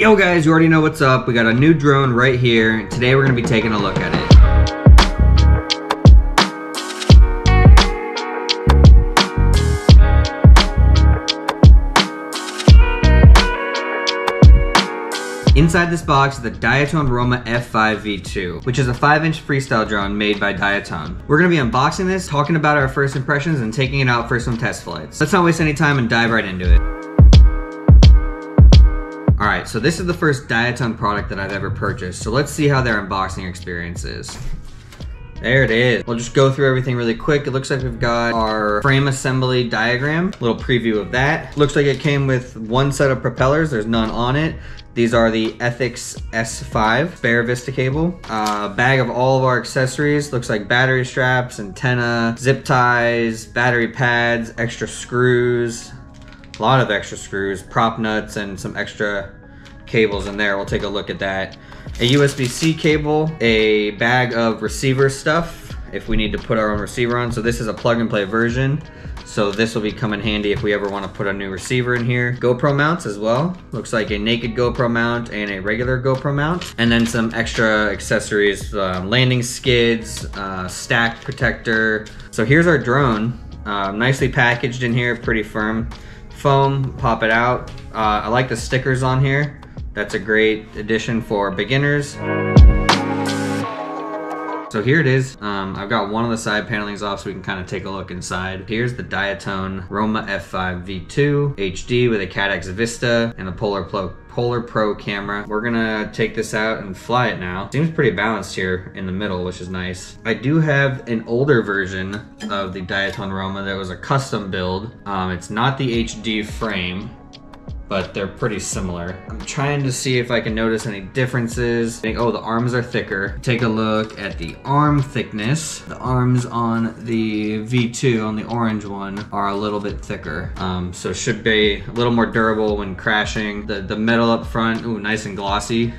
Yo guys, you already know what's up. We got a new drone right here. Today we're gonna be taking a look at it. Inside this box is the Diatone Roma F5 V2, which is a 5-inch freestyle drone made by Diatone. We're going to be unboxing this, talking about our first impressions, and taking it out for some test flights. Let's not waste any time and dive right into it. Alright, so this is the first Diatone product that I've ever purchased, so let's see how their unboxing experience is. There it is. We'll just go through everything really quick. It looks like we've got our frame assembly diagram, little preview of that. Looks like it came with one set of propellers, there's none on it. These are the Ethix S5 spare Vista cable. Uh, bag of all of our accessories. Looks like battery straps, antenna, zip ties, battery pads, extra screws, a lot of extra screws, prop nuts, and some extra cables in there. We'll take a look at that. A USB-C cable, a bag of receiver stuff if we need to put our own receiver on. So this is a plug and play version. So this will be coming handy if we ever want to put a new receiver in here. GoPro mounts as well. Looks like a naked GoPro mount and a regular GoPro mount. And then some extra accessories, uh, landing skids, uh, stack protector. So here's our drone. Uh, nicely packaged in here, pretty firm. Foam, pop it out. Uh, I like the stickers on here. That's a great addition for beginners. So here it is. Um, I've got one of the side panelings off so we can kind of take a look inside. Here's the Diatone Roma F5 V2 HD with a Caddx Vista and a Polar Pro, Polar Pro camera. We're gonna take this out and fly it now. Seems pretty balanced here in the middle, which is nice. I do have an older version of the Diatone Roma that was a custom build. Um, it's not the HD frame but they're pretty similar. I'm trying to see if I can notice any differences. Think, oh, the arms are thicker. Take a look at the arm thickness. The arms on the V2, on the orange one, are a little bit thicker. Um, so should be a little more durable when crashing. The, the metal up front, ooh, nice and glossy.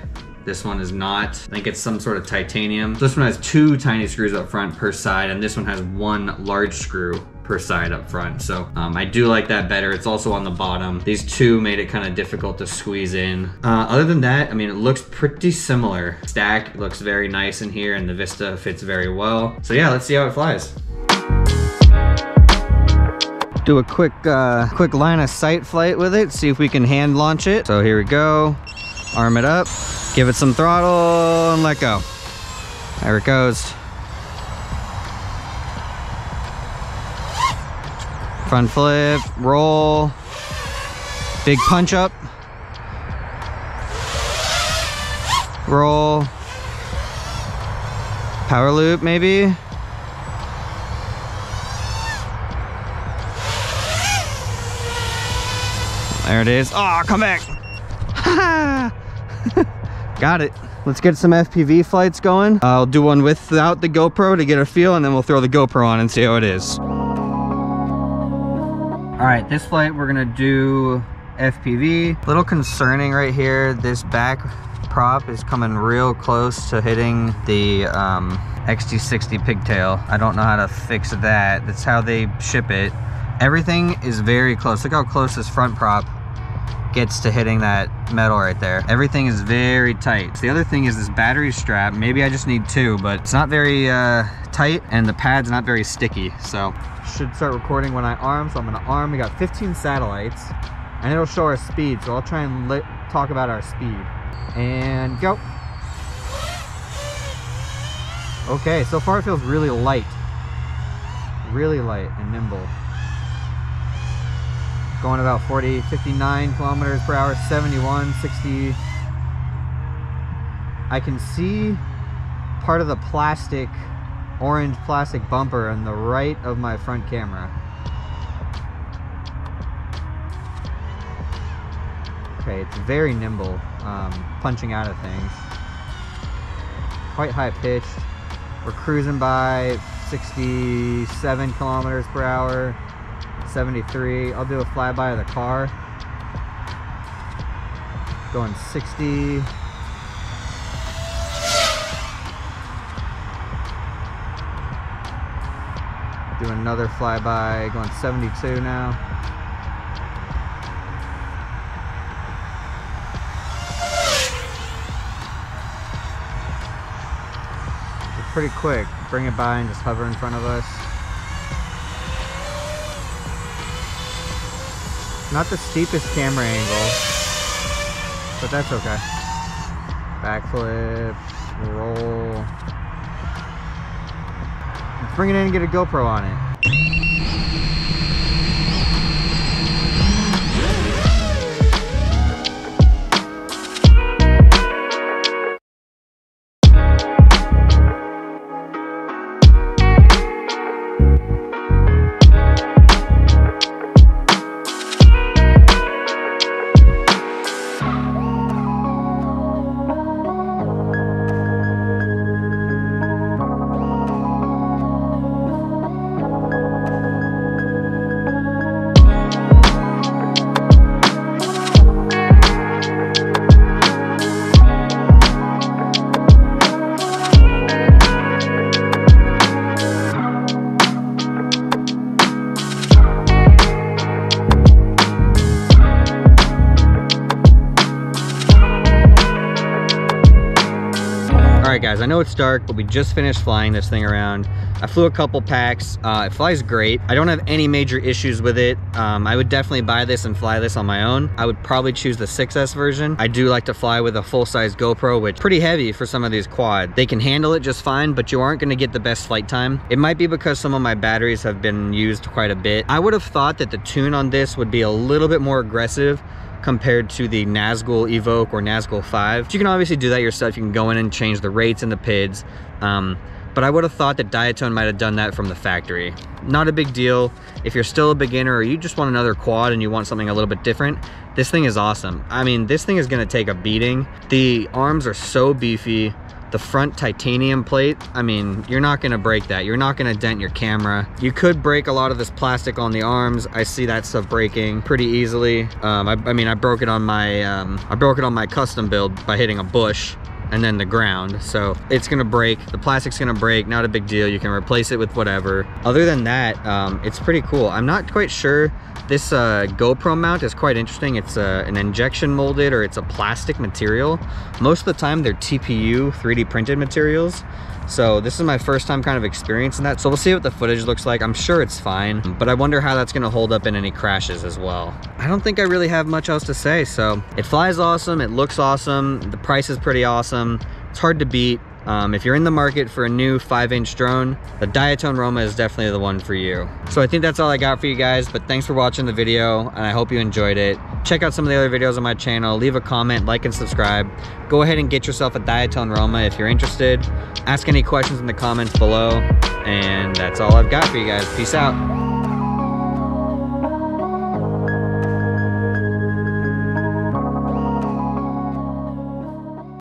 This one is not. I think it's some sort of titanium. This one has two tiny screws up front per side, and this one has one large screw per side up front. So um, I do like that better. It's also on the bottom. These two made it kind of difficult to squeeze in. Uh, other than that, I mean, it looks pretty similar. Stack looks very nice in here and the Vista fits very well. So yeah, let's see how it flies do a quick uh, quick line of sight flight with it see if we can hand launch it so here we go arm it up give it some throttle and let go there it goes front flip roll big punch up roll power loop maybe There it is. Oh, come back. Got it. Let's get some FPV flights going. I'll do one without the GoPro to get a feel and then we'll throw the GoPro on and see how it is. All right, this flight we're gonna do FPV. A little concerning right here. This back prop is coming real close to hitting the um, XT60 pigtail. I don't know how to fix that. That's how they ship it. Everything is very close. Look how close this front prop gets to hitting that metal right there. Everything is very tight. The other thing is this battery strap. Maybe I just need two, but it's not very uh, tight and the pad's not very sticky. So should start recording when I arm. So I'm gonna arm. We got 15 satellites and it'll show our speed. So I'll try and talk about our speed. And go. Okay, so far it feels really light. Really light and nimble going about 40, 59 kilometers per hour, 71, 60. I can see part of the plastic, orange plastic bumper on the right of my front camera. Okay, it's very nimble, um, punching out of things. Quite high pitched. We're cruising by 67 kilometers per hour. 73. I'll do a flyby of the car. Going 60. do another flyby going 72 now pretty quick bring it by and just hover in front of us Not the steepest camera angle, but that's okay. Backflip, roll. Let's bring it in and get a GoPro on it. Alright guys, I know it's dark, but we just finished flying this thing around. I flew a couple packs. Uh, it flies great. I don't have any major issues with it. Um, I would definitely buy this and fly this on my own. I would probably choose the 6S version. I do like to fly with a full-size GoPro, which pretty heavy for some of these quad. They can handle it just fine, but you aren't gonna get the best flight time. It might be because some of my batteries have been used quite a bit. I would have thought that the tune on this would be a little bit more aggressive compared to the Nazgul Evoque or Nazgul 5. You can obviously do that yourself. You can go in and change the rates and the PIDs. Um, but I would have thought that Diatone might have done that from the factory. Not a big deal. If you're still a beginner or you just want another quad and you want something a little bit different, this thing is awesome. I mean, this thing is gonna take a beating. The arms are so beefy. The front titanium plate, I mean, you're not gonna break that. You're not gonna dent your camera. You could break a lot of this plastic on the arms. I see that stuff breaking pretty easily. Um, I, I, mean, I broke it on my, um, I broke it on my custom build by hitting a bush and then the ground. So it's gonna break, the plastic's gonna break, not a big deal. You can replace it with whatever. Other than that, um, it's pretty cool. I'm not quite sure this uh, GoPro mount is quite interesting. It's uh, an injection molded or it's a plastic material. Most of the time they're TPU 3D printed materials. So this is my first time kind of experiencing that. So we'll see what the footage looks like. I'm sure it's fine, but I wonder how that's gonna hold up in any crashes as well. I don't think I really have much else to say. So it flies awesome, it looks awesome, the price is pretty awesome. It's hard to beat. Um, if you're in the market for a new 5-inch drone, the Diatone Roma is definitely the one for you. So I think that's all I got for you guys, but thanks for watching the video, and I hope you enjoyed it. Check out some of the other videos on my channel, leave a comment, like, and subscribe. Go ahead and get yourself a Diatone Roma if you're interested. Ask any questions in the comments below, and that's all I've got for you guys. Peace out.